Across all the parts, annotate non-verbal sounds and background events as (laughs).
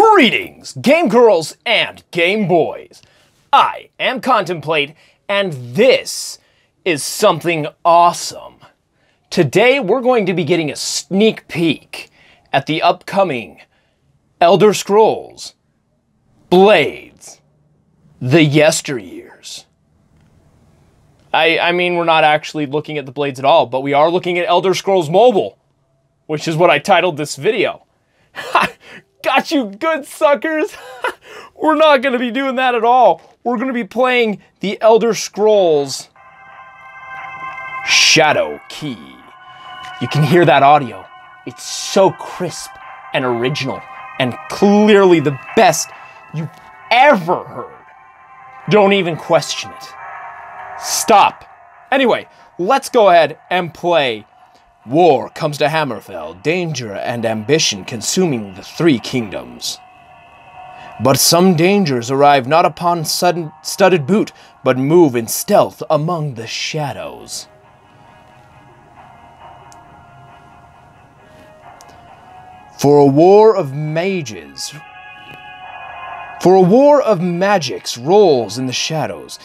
Greetings, game girls and game boys. I am Contemplate, and this is something awesome. Today, we're going to be getting a sneak peek at the upcoming Elder Scrolls Blades, the yesteryears. I, I mean, we're not actually looking at the Blades at all, but we are looking at Elder Scrolls Mobile, which is what I titled this video. (laughs) Got you good suckers! (laughs) We're not going to be doing that at all. We're going to be playing the Elder Scrolls Shadowkey. You can hear that audio. It's so crisp and original and clearly the best you've ever heard. Don't even question it. Stop. Anyway, let's go ahead and play War comes to Hammerfell, danger and ambition consuming the three kingdoms. But some dangers arrive not upon sudden studded boot, but move in stealth among the shadows. For a war of mages, for a war of magics rolls in the shadows,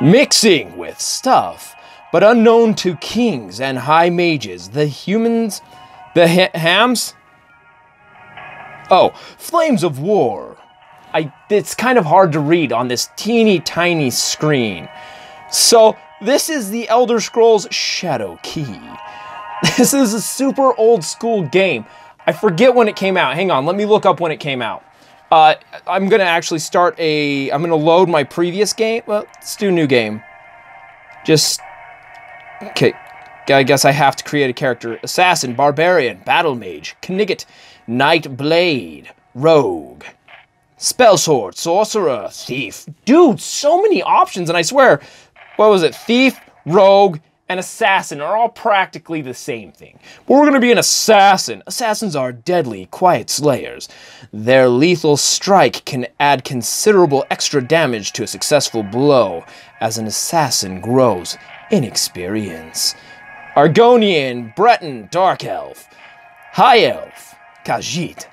mixing with stuff but unknown to kings and high mages, the humans, the ha hams. Oh, flames of war. I, it's kind of hard to read on this teeny tiny screen. So, this is the Elder Scrolls Shadowkey. (laughs) This is a super old school game. I forget when it came out. Hang on, let me look up when it came out. Uh, I'm gonna actually start a. I'm gonna load my previous game. Well, let's do a new game. Just Okay, I guess I have to create a character. Assassin, Barbarian, Battle Mage, Knigget, Nightblade, Rogue, Spell Sword, Sorcerer, Thief. Dude, so many options, and I swear, what was it? Thief, Rogue, and Assassin are all practically the same thing. But we're gonna be an Assassin. Assassins are deadly, quiet slayers. Their lethal strike can add considerable extra damage to a successful blow as an assassin grows inexperience. Argonian, Breton, Dark Elf, High Elf, Khajiit,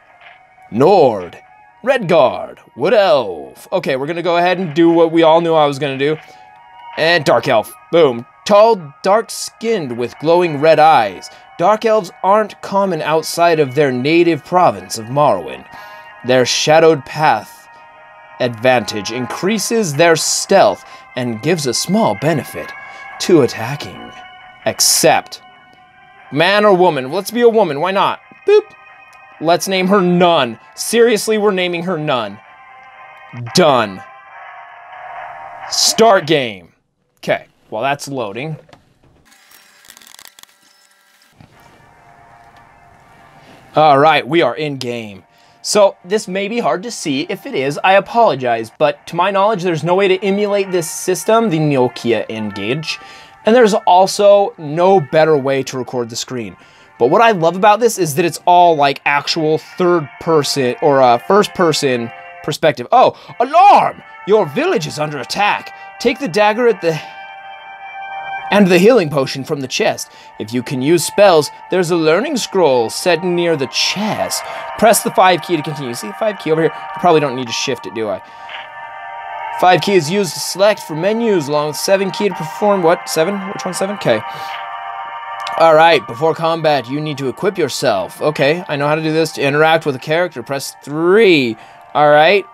Nord, Redguard, Wood Elf. Okay, we're gonna go ahead and do what we all knew I was gonna do. And Dark Elf. Boom. Tall, dark-skinned with glowing red eyes. Dark Elves aren't common outside of their native province of Morrowind. Their shadowed path advantage increases their stealth and gives a small benefit to attacking. Except, man or woman? Let's be a woman. Why not? Boop. Let's name her None. Seriously, we're naming her None. Done. Start game. Okay, while that's loading. All right, we are in game. So this may be hard to see. If it is, I apologize, but to my knowledge, there's no way to emulate this system, the Nokia N-Gage, and there's also no better way to record the screen. But what I love about this is that it's all like actual third person or uh, first person perspective. Oh, alarm! Your village is under attack. Take the dagger at the and the healing potion from the chest. If you can use spells, there's a learning scroll set near the chest. Press the 5 key to continue. See the 5 key over here? I probably don't need to shift it, do I? 5 key is used to select for menus, along with 7 key to perform what? 7? Which one? 7? Okay. Alright, before combat, you need to equip yourself. Okay, I know how to do this. To interact with a character, press 3. Alright.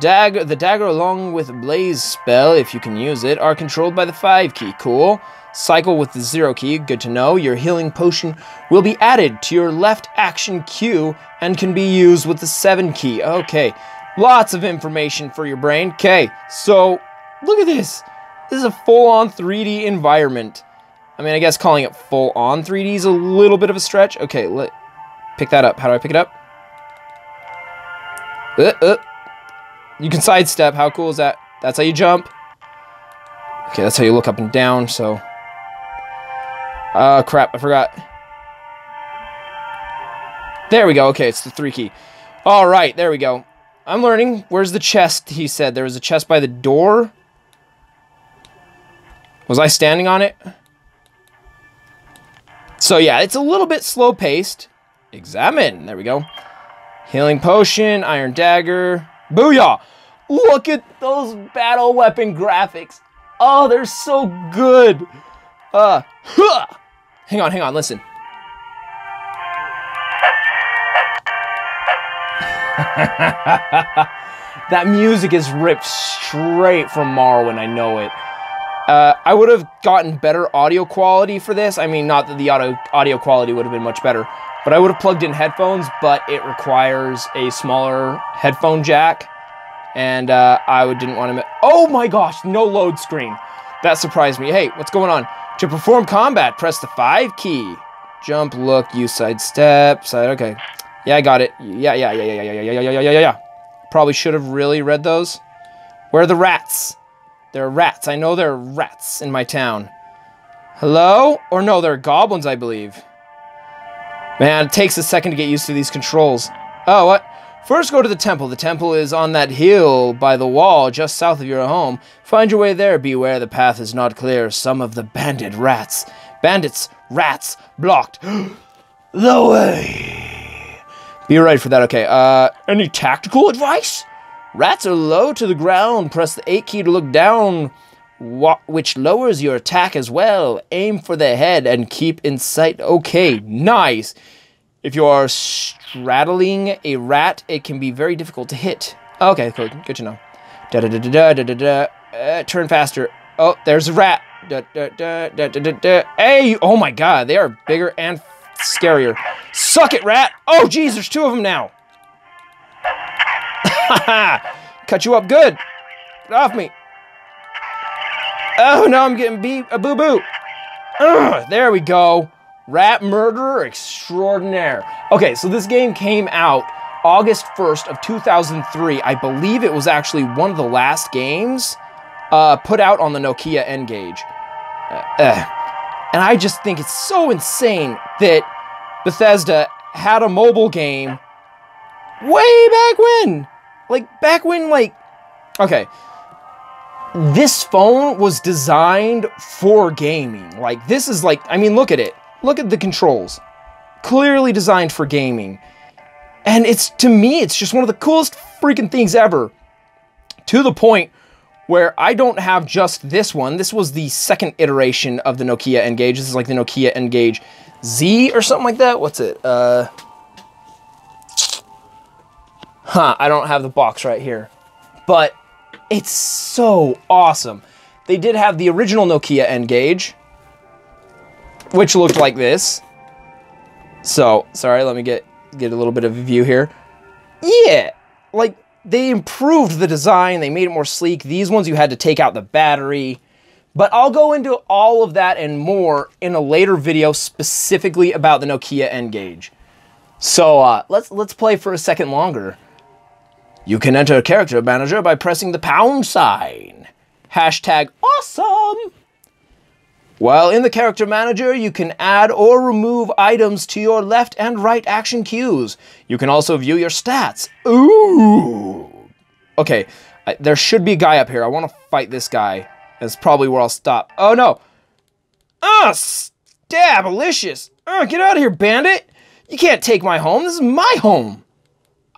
Dagger, the dagger along with blaze spell, if you can use it, are controlled by the 5 key. Cool. Cycle with the 0 key, good to know. Your healing potion will be added to your left action queue and can be used with the 7 key. Okay, lots of information for your brain. Okay, so look at this. This is a full-on 3D environment. I mean, I guess calling it full-on 3D is a little bit of a stretch. Okay, let pick that up. How do I pick it up? Uh, uh. You can sidestep. How cool is that? That's how you jump. Okay, that's how you look up and down, so... Uh, crap, I forgot. There we go. Okay, it's the three key. All right, there we go. I'm learning. Where's the chest, he said. There was a chest by the door. Was I standing on it? So yeah, it's a little bit slow-paced. Examine. There we go. Healing potion, iron dagger. Booyah! Look at those battle weapon graphics. Oh, they're so good. Uh, huh. Hang on, hang on, listen. (laughs) that music is ripped straight from Morrowind, I know it. Uh, I would have gotten better audio quality for this. I mean, not that the audio, audio quality would have been much better, but I would have plugged in headphones, but it requires a smaller headphone jack. And uh, I would, didn't want to. Oh my gosh, no load screen. That surprised me. Hey, what's going on? To perform combat, press the 5 key. Jump, look, use side step, side. Okay. Yeah, I got it. Yeah, yeah, yeah, yeah, yeah, yeah, yeah, yeah, yeah, yeah, yeah. Probably should have really read those. Where are the rats? There are rats. I know there are rats in my town. Hello? Or no, there are goblins, I believe. Man, it takes a second to get used to these controls. Oh, what? First, go to the temple. The temple is on that hill by the wall just south of your home. Find your way there. Beware the path is not clear. Some of the bandit rats. Bandits, rats, blocked (gasps) the way. Be ready for that. Okay, uh, any tactical advice? Rats are low to the ground. Press the 8 key to look down, which lowers your attack as well. Aim for the head and keep in sight. Okay, nice. If you are straddling a rat, it can be very difficult to hit. Okay, cool. Good to know. Da da da da da da da. Uh, turn faster. Oh, there's a rat. Da, da, da, da, da, da. Hey! Oh my god, they are bigger and scarier. Suck it, rat! Oh, jeez, there's two of them now. (laughs) Cut you up good. Get off me. Oh, no, I'm getting beat. A boo-boo. There we go. Rat Murderer Extraordinaire. Okay, so this game came out August 1st of 2003. I believe it was actually one of the last games uh, put out on the Nokia N-Gage. Uh, and I just think it's so insane that Bethesda had a mobile game way back when. Like, back when, like, okay. This phone was designed for gaming. Like, this is like, I mean, look at it. Look at the controls. Clearly designed for gaming. And it's, to me, it's just one of the coolest freaking things ever. To the point where I don't have just this one. This was the second iteration of the Nokia N-Gage. This is like the Nokia N-Gage Z or something like that. What's it? Uh, huh, I don't have the box right here. But it's so awesome. They did have the original Nokia N-Gage, which looked like this. So, sorry, let me get, get a little bit of a view here. Yeah, like, they improved the design, they made it more sleek. These ones, you had to take out the battery. But I'll go into all of that and more in a later video specifically about the Nokia N-Gage. So, uh, let's, let's play for a second longer. You can enter a Character Manager by pressing the pound sign. Hashtag awesome! While in the Character Manager, you can add or remove items to your left and right action queues. You can also view your stats. Ooh! Okay, I, there should be a guy up here. I want to fight this guy. That's probably where I'll stop. Oh, no! Ah, oh, stabalicious! Oh, get out of here, bandit! You can't take my home. This is my home.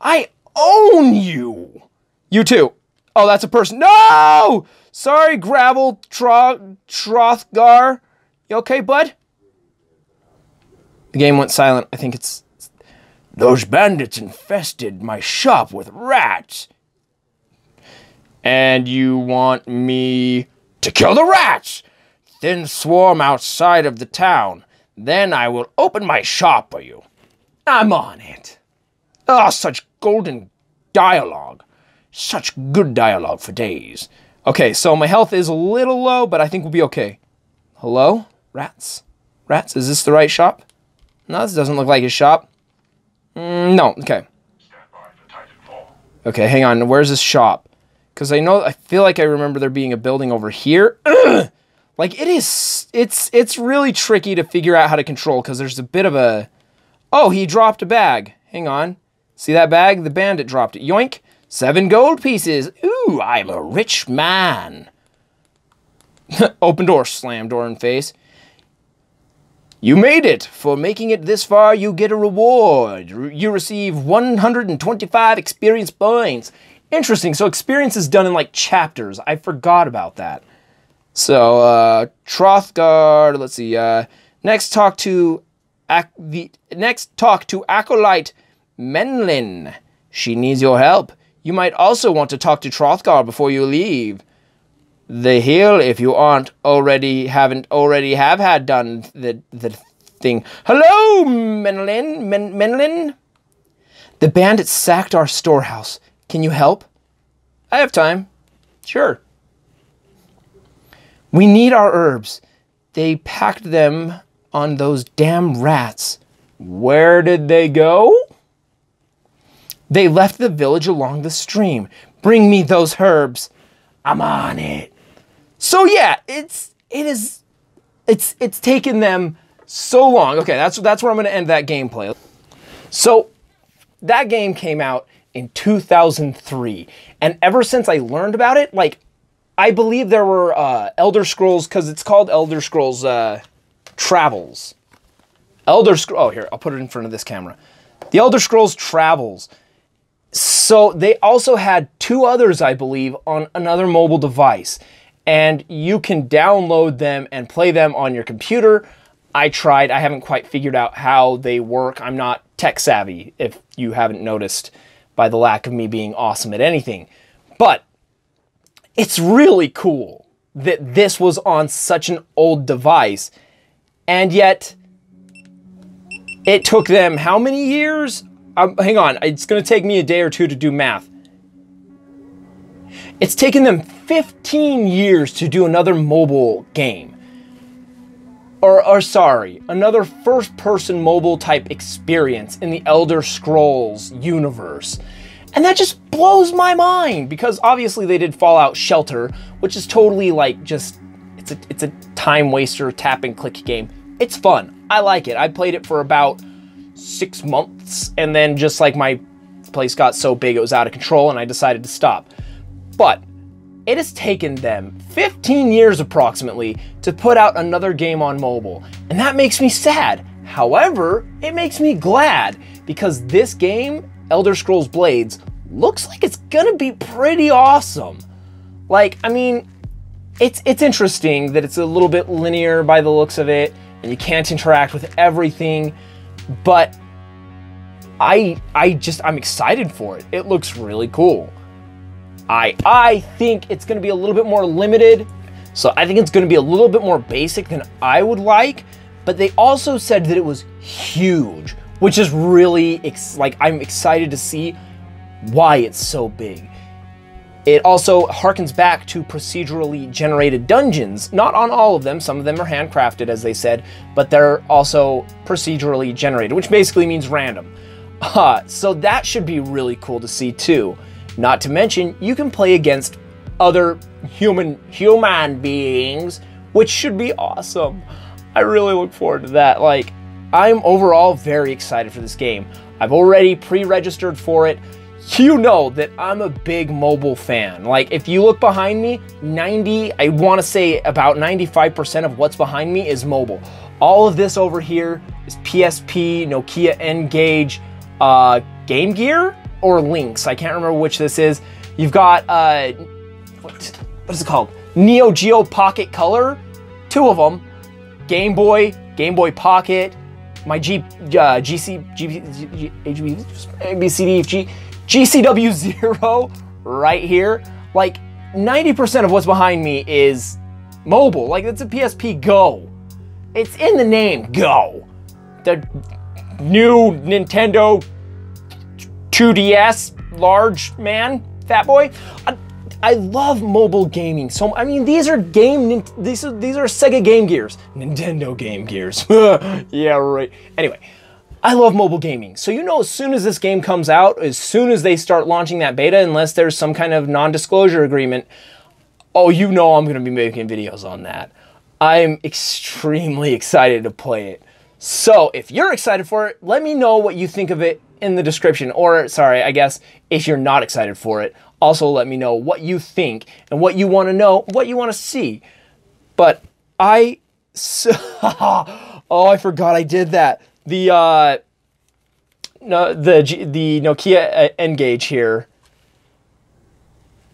I own you. You too. Oh, that's a person. No! Sorry, Gravel Tro Trothgar. You okay, bud? The game went silent. I think it's... Those bandits infested my shop with rats. And you want me to kill the rats? Then swarm outside of the town. Then I will open my shop for you. I'm on it. Oh, such golden dialogue. Such good dialogue for days. Okay, so my health is a little low, but I think we'll be okay. Hello? Rats? Rats? Is this the right shop? No, this doesn't look like his shop. Mm, no, okay. Okay, hang on. Where's this shop? Because I know, I feel like I remember there being a building over here. (clears throat) like, it is, it's, it's really tricky to figure out how to control because there's a bit of a... Oh, he dropped a bag. Hang on. See that bag? The bandit dropped it. Yoink. Seven gold pieces. Ooh, I'm a rich man. (laughs) Open door, slam door in face. You made it! For making it this far, you get a reward. You receive 125 experience points. Interesting, so experience is done in like chapters. I forgot about that. So, uh, Trothgard, let's see, uh, next talk to, Ac the, next talk to Acolyte Menlin. She needs your help. You might also want to talk to Trothgar before you leave the hill if you aren't already haven't already have had done the the thing. Hello, Menlin, Men, Menlin. The bandits sacked our storehouse. Can you help? I have time. Sure. We need our herbs. They packed them on those damn rats. Where did they go? They left the village along the stream. Bring me those herbs. I'm on it. So yeah, it's it is it's it's taken them so long. Okay, that's that's where I'm going to end that gameplay. So that game came out in 2003, and ever since I learned about it, like I believe there were uh, Elder Scrolls because it's called Elder Scrolls uh, Travels. Elder Scrolls. Oh, here I'll put it in front of this camera. The Elder Scrolls Travels. So they also had two others, I believe, on another mobile device and you can download them and play them on your computer. I tried, I haven't quite figured out how they work. I'm not tech savvy, if you haven't noticed by the lack of me being awesome at anything. But it's really cool that this was on such an old device, and yet it took them how many years? Um, hang on, it's gonna take me a day or two to do math. It's taken them 15 years to do another mobile game. Or, or sorry, another first person mobile type experience in the Elder Scrolls universe. And that just blows my mind because obviously they did Fallout Shelter, which is totally like just it's a it's a time waster tap and click game. It's fun. I like it. I played it for about 6 months and then just like my place got so big it was out of control and I decided to stop. But it has taken them 15 years approximately to put out another game on mobile, and that makes me sad. However, it makes me glad because this game, Elder Scrolls Blades, looks like it's gonna be pretty awesome. Like, I mean, it's it's interesting that it's a little bit linear by the looks of it, and you can't interact with everything, but I I just I'm excited for it. It looks really cool. I, I think it's gonna be a little bit more limited. So I think it's gonna be a little bit more basic than I would like, but they also said that it was huge, which is really, like, I'm excited to see why it's so big. It also harkens back to procedurally generated dungeons. Not on all of them, some of them are handcrafted, as they said, but they're also procedurally generated, which basically means random. (laughs) Uh, so that should be really cool to see too. Not to mention, you can play against other human human beings, which should be awesome. I really look forward to that. Like, I'm overall very excited for this game. I've already pre-registered for it. You know that I'm a big mobile fan. Like, if you look behind me, 90, I want to say about 95% of what's behind me is mobile. All of this over here is PSP, Nokia N-Gage, uh, Game Gear, or Lynx. I can't remember which this is. You've got, uh, what, what is it called? Neo Geo Pocket Color, two of them. Game Boy, Game Boy Pocket, my G, uh, GC, G, G, G, G, GCW (laughs) Zero right here. Like 90% of what's behind me is mobile. Like it's a PSP Go. It's in the name, Go. The new Nintendo 2DS, large man, fat boy. I, I love mobile gaming. So I mean, these are game these are these are Sega Game Gears, Nintendo Game Gears. (laughs) yeah, right. Anyway, I love mobile gaming. So you know, as soon as this game comes out, as soon as they start launching that beta, unless there's some kind of non-disclosure agreement, oh, you know, I'm gonna be making videos on that. I'm extremely (laughs) excited to play it. So if you're excited for it, let me know what you think of it in the description. Or, sorry, I guess if you're not excited for it, also let me know what you think and what you want to know, what you want to see. But I, (laughs) Oh, I forgot I did that. The uh, no, the the Nokia uh, N-Gage here.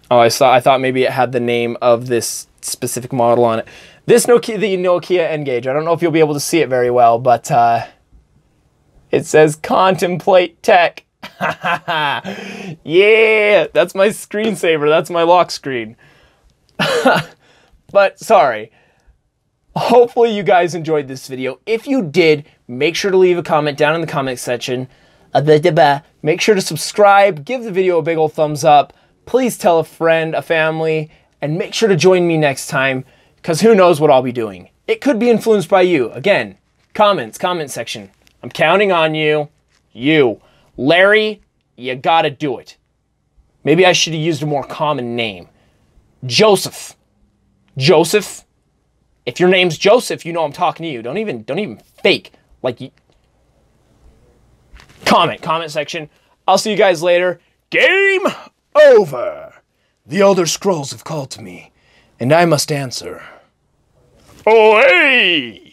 Oh, I saw. I thought maybe it had the name of this specific model on it. This Nokia, the Nokia N-Gage. I don't know if you'll be able to see it very well, but uh, it says "Contemplate Tech." (laughs) yeah, that's my screensaver. That's my lock screen. (laughs) but sorry. Hopefully you guys enjoyed this video. If you did, make sure to leave a comment down in the comment section. Uh, make sure to subscribe, give the video a big old thumbs up. Please tell a friend, a family, and make sure to join me next time because who knows what I'll be doing. It could be influenced by you. Again, comments, comment section. I'm counting on you. You. Larry, you gotta do it. Maybe I should have used a more common name. Joseph. Joseph. If your name's Joseph, you know I'm talking to you. Don't even don't even fake like you. Comment, comment section. I'll see you guys later. Game over. The Elder Scrolls have called to me, and I must answer. Oh hey!